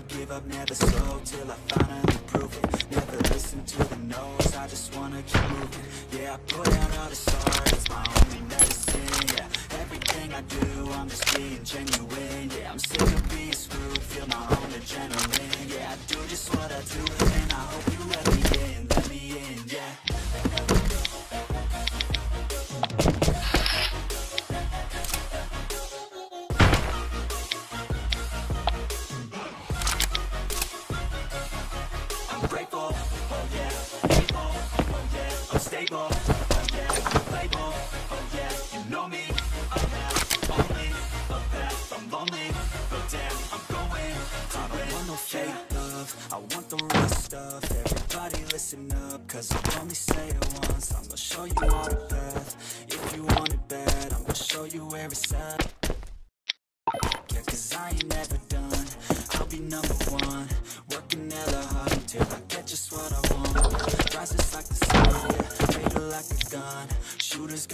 never give up, never slow Till I finally prove it. Never listen to the no's, I just wanna keep moving. Yeah, I put out all the art, my only medicine, yeah. Everything I do, I'm just being genuine, yeah. I'm sick of being screwed, feel my own adrenaline Yeah, I do just what I do, and I hope you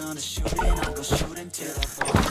gonna shoot and I'm gonna shoot until I fall.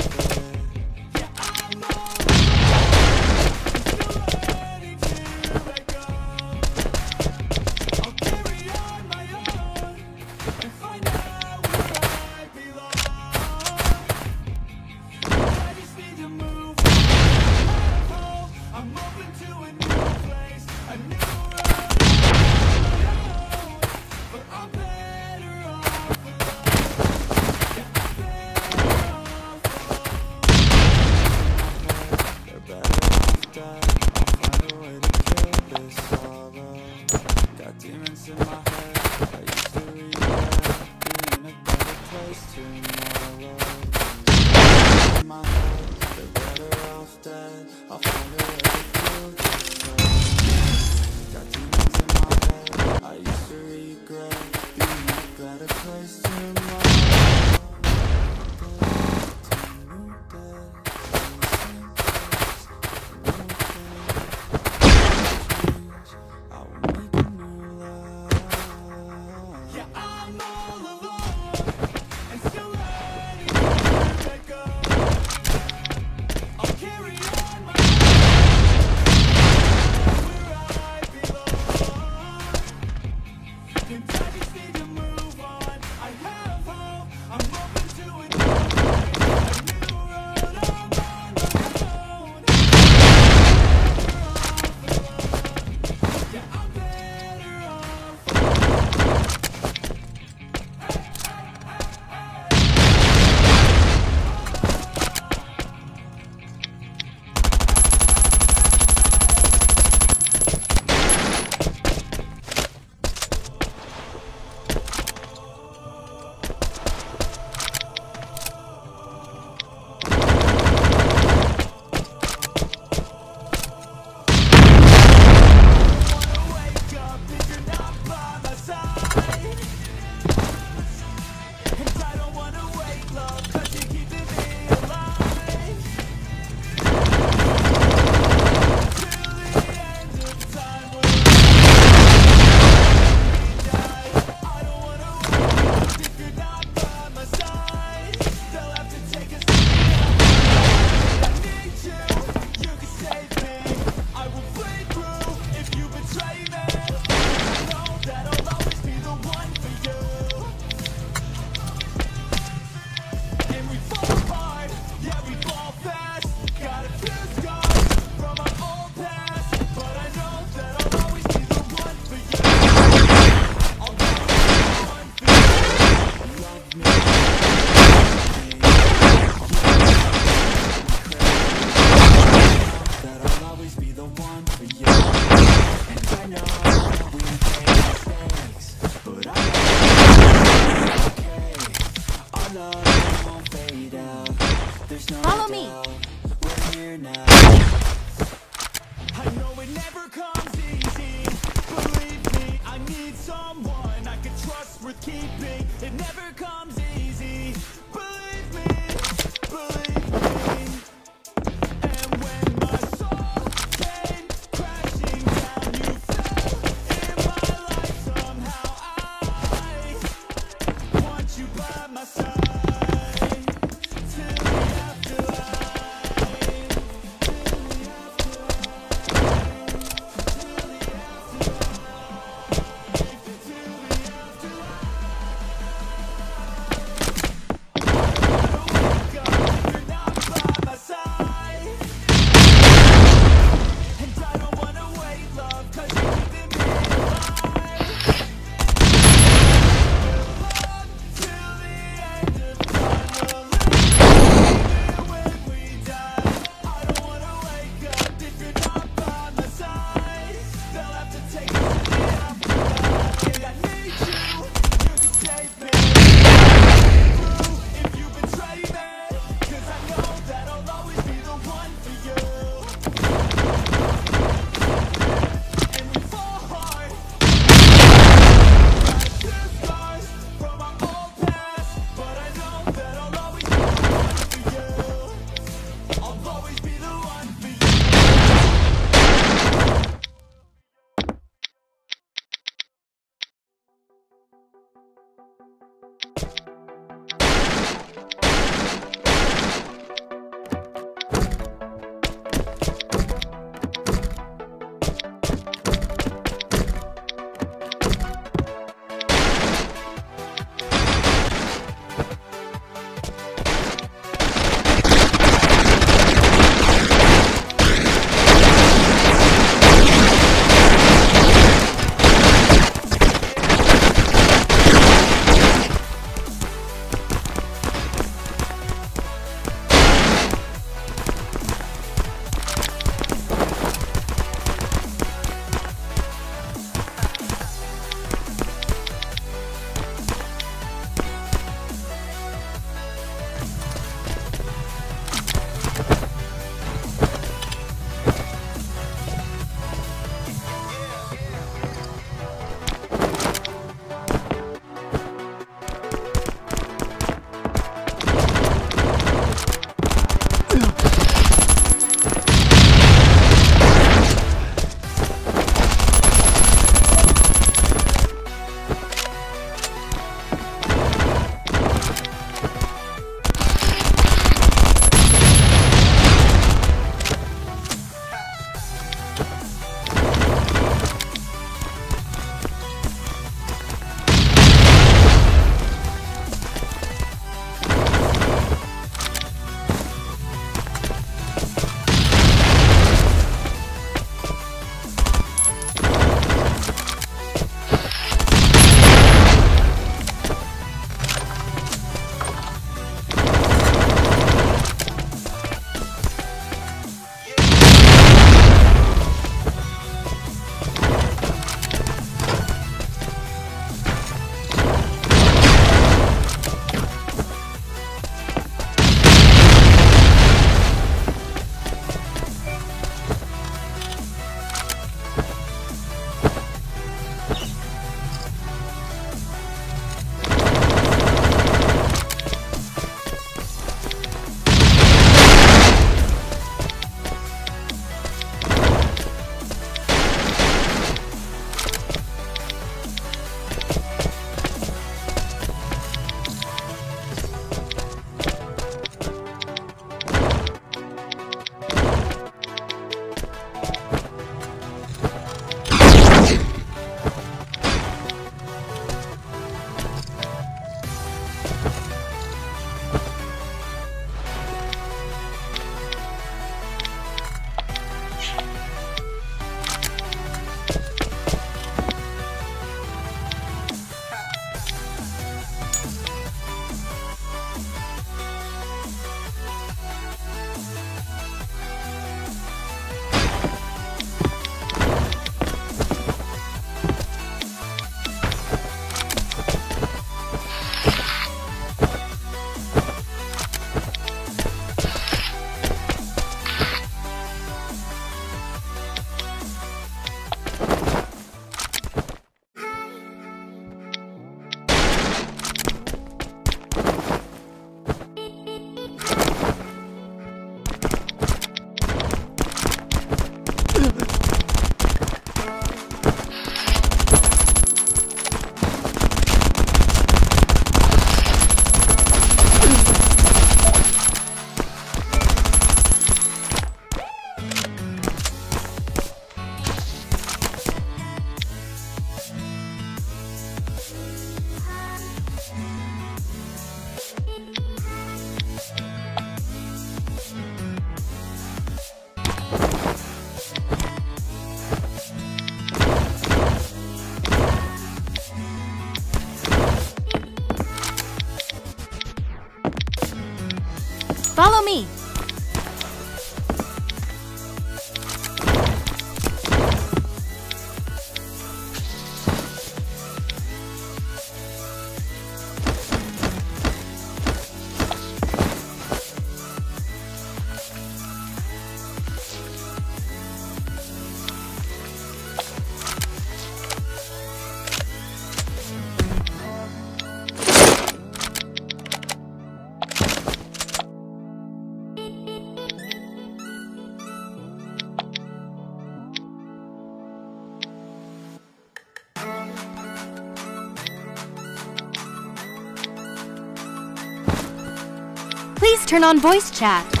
Turn on voice chat.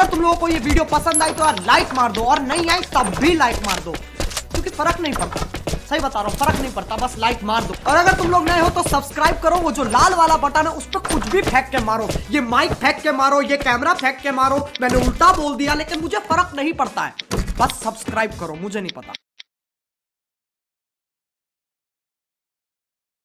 अगर तुम लोगों को ये video पसंद आई तो यार like मार दो, और नहीं आई तब भी लाइक मार दो। क्योंकि फ़र्क नहीं पड़ता। सही बता रहा हूँ, फ़र्क नहीं पड़ता, बस लाइक मार दो। और अगर तुम लोग नए हो तो सब्सक्राइब करो, वो जो लाल वाला बटन है, उस पर कुछ भी फेंक के मारो। ये माइक फेंक के मारो, ये कैमरा फेंक के मारो। मैंने उल्टा बोल दिया, लेकिन मुझे फ़र्क नहीं पड़ता है। बस सब्सक्राइब करो, मुझे नहीं पता।